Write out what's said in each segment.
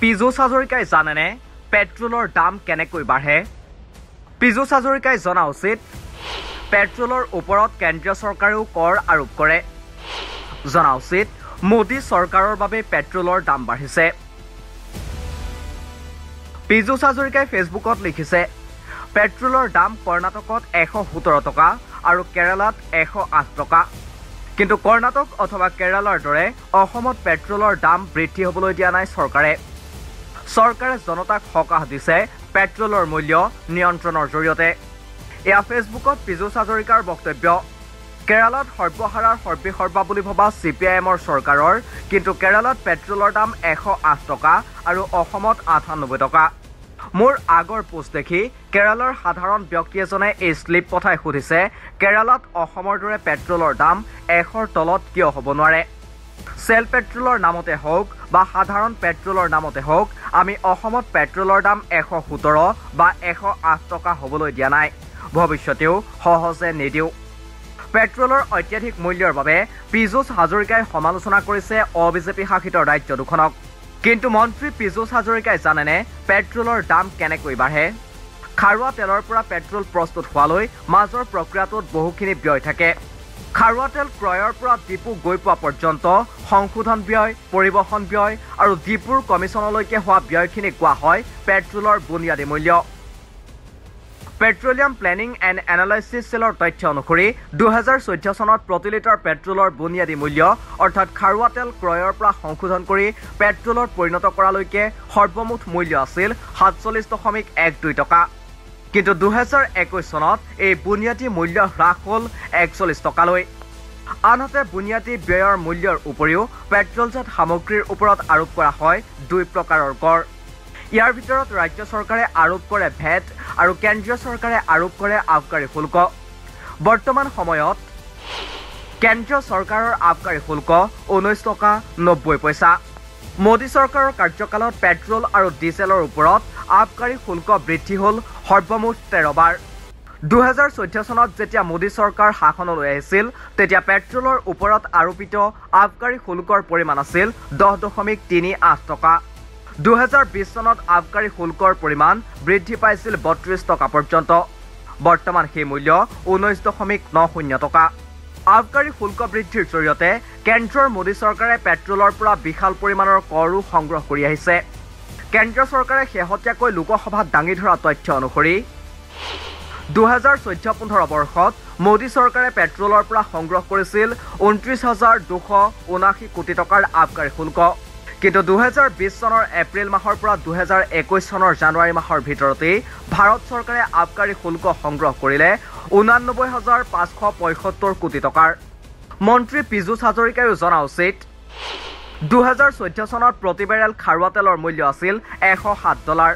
পীযুষ হাজৰিকাই জানেনে? পেট্ৰলৰ দাম কেনেকৈ বাঢ়ে? পীযুষ হাজৰিকাই জনা উচিত পেট্ৰলৰ ওপৰত কেন্দ্ৰীয় চৰকাৰেও কৰ আৰোপ কৰে। জনা উচিত মোদী চৰকাৰৰ বাবে পেট্ৰলৰ দাম বাঢ়িছে। পীযুষ হাজৰিকাই ফেচবুকত লিখিছে পেট্ৰলৰ দাম কৰ্ণাটকত এশ সোতৰ টকা আৰু কেৰালাত এশ আঠ টকা। কিন্তু কৰ্ণাটক অথবা কেৰালাৰ দৰে অসমত পেট্ৰলৰ দাম বৃদ্ধি হ'বলৈ দিয়া নাই চৰকাৰে। চৰকাৰে জনতাক সকাহ দিছে পেট্ৰলৰ মূল্য নিয়ন্ত্ৰণৰ জৰিয়তে। এয়া ফেচবুকত পীযুষ হাজৰিকাৰ বক্তব্য। কেৰালাত সৰ্বহাৰাৰ সৰ্বেসৰ্বা বুলি ভবা চি পি আই এমৰ চৰকাৰৰ কিন্তু কেৰালাত পেট্ৰলৰ দাম এশ আঠ টকা আৰু অসমত আঠানব্বৈ টকা। মোৰ আগৰ পোষ্ট দেখি কেৰালাৰ সাধাৰণ ব্যক্তি এজনে এই শ্লিপ পঠাই সুধিছে কেৰালাত অসমৰ দৰে পেট্ৰলৰ দাম এশৰ তলত কিয় হ'ব নোৱাৰে? চেল পেট্ৰলৰ নামতে হওক বা সাধাৰণ পেট্ৰলৰ নামতে হওক আমি অসমত পেট্ৰলৰ দাম এশ সোতৰ বা এশ আঠ টকা হ'বলৈ দিয়া নাই। ভৱিষ্যতেও সহজে নিদিওঁ। পেট্ৰলৰ অত্যাধিক মূল্যৰ বাবে পীযুষ হাজৰিকাই সমালোচনা কৰিছে অবিজেপি শাসিত ৰাজ্য দুখনক। কিন্তু মন্ত্ৰী পীযুষ হাজৰিকাই জানেনে পেট্ৰলৰ দাম কেনেকৈ বাঢ়ে? খাৰুৱা তেলৰ পৰা পেট্ৰল প্ৰস্তুত হোৱালৈ মাজৰ প্ৰক্ৰিয়াটোত বহুখিনি ব্যয় থাকে। খাৰুৱা তেল ক্ৰয়ৰ পৰা ডিপু গৈ পোৱা পৰ্যন্ত সংশোধন ব্যয় পৰিবহণ ব্যয় আৰু ডিপুৰ কমিশ্যনলৈকে হোৱা ব্যয়খিনিক কোৱা হয় পেট্ৰলৰ বুনিয়াদী মূল্য। পেট্ৰলিয়াম প্লেনিং এণ্ড এনালাইচিছ চেলৰ তথ্য অনুসৰি দুহেজাৰ চৈধ্য চনত প্ৰতি লিটাৰ পেট্ৰলৰ বুনিয়াদী মূল্য অৰ্থাৎ খাৰুৱা তেল ক্ৰয়ৰ পৰা সংশোধন কৰি পেট্ৰলত পৰিণত কৰালৈকে সৰ্বমুঠ মূল্য আছিল সাতচল্লিছ দশমিক এক দুই টকা। কিন্তু দুহেজাৰ একৈছ চনত এই বুনিয়াদী মূল্য হ্ৰাস হ'ল একচল্লিছ টকালৈ। আনহাতে বুনিয়াদী ব্যয়ৰ মূল্যৰ উপৰিও পেট্ৰলজাত সামগ্ৰীৰ ওপৰত আৰোপ কৰা হয় দুই প্ৰকাৰৰ কৰ ইয়াৰ ভিতৰত ৰাজ্য চৰকাৰে আৰোপ কৰে ভেট আৰু কেন্দ্ৰীয় চৰকাৰে আৰোপ কৰে আবকাৰী শুল্ক। বৰ্তমান সময়ত কেন্দ্ৰীয় চৰকাৰৰ আবকাৰী শুল্ক ঊনৈছ টকা নব্বৈ পইচা। মোদী চৰকাৰৰ কাৰ্যকালত পেট্ৰল আৰু ডিজেলৰ ওপৰত আবকাৰী শুল্ক বৃদ্ধি হ'ল সৰ্বমুঠ তেৰবাৰ দুহেজাৰ চৈধ্য চনত যেতিয়া মোদী চৰকাৰ শাসনলৈ আহিছিল তেতিয়া পেট্ৰলৰ ওপৰত আৰোপিত আবকাৰী শুল্কৰ পৰিমাণ আছিল দহ দশমিক তিনি আঠ টকা। দুহেজাৰ বিছ চনত আবকাৰী শুল্কৰ পৰিমাণ বৃদ্ধি পাইছিল বত্ৰিছ টকা পৰ্যন্ত। বৰ্তমান সেই মূল্য ঊনৈছ দশমিক ন শূন্য টকা। আবকাৰী শুল্ক বৃদ্ধিৰ জৰিয়তে কেন্দ্ৰৰ মোদী চৰকাৰে পেট্ৰলৰ পৰা বিশাল পৰিমাণৰ কৰো সংগ্ৰহ কৰি আহিছে। কেন্দ্ৰীয় চৰকাৰে শেহতীয়াকৈ লোকসভাত দাঙি ধৰা তথ্য অনুসৰি দুহেজাৰ চৈধ্য পোন্ধৰ বৰ্ষত মোদী চৰকাৰে পেট্ৰলৰ পৰা সংগ্ৰহ কৰিছিল ঊনত্ৰিছ হাজাৰ দুশ ঊনাশী কোটি টকাৰ আবকাৰী শুল্ক। কিন্তু দুহেজাৰ বিছ চনৰ এপ্ৰিল মাহৰ পৰা দুহেজাৰ একৈছ চনৰ জানুৱাৰী মাহৰ ভিতৰতেই ভাৰত চৰকাৰে আবকাৰী শুল্ক সংগ্ৰহ কৰিলে ঊনানব্বৈ হাজাৰ পাঁচশ পঁয়সত্তৰ কোটি টকাৰ। মন্ত্ৰী পীযুষ হাজৰিকায়ো জনা উচিত দুহেজাৰ চৈধ্য চনত প্ৰতি বেৰেল খাৰুৱা তেলৰ মূল্য আছিল এশ সাত ডলাৰ।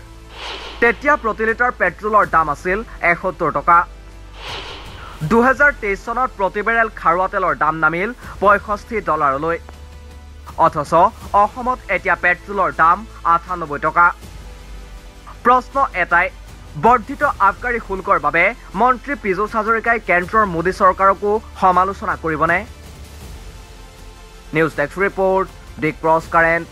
তেতিয়া প্ৰতি লিটাৰ পেট্ৰলৰ দাম আছিল এসত্তৰ টকা। দুহেজাৰ তেইছ চনত প্ৰতি বেৰেল খাৰুৱা তেলৰ দাম নামিল পঁয়ষষ্ঠি ডলাৰলৈ। অথচ অসমত এতিয়া পেট্ৰলৰ দাম আঠানব্বৈ টকা। প্ৰশ্ন এটাই বৰ্ধিত আবকাৰী শুল্কৰ বাবে মন্ত্ৰী পীযুষ হাজৰিকাই কেন্দ্ৰৰ মোদী চৰকাৰকো সমালোচনা কৰিবনে? News desk report The Cross Current.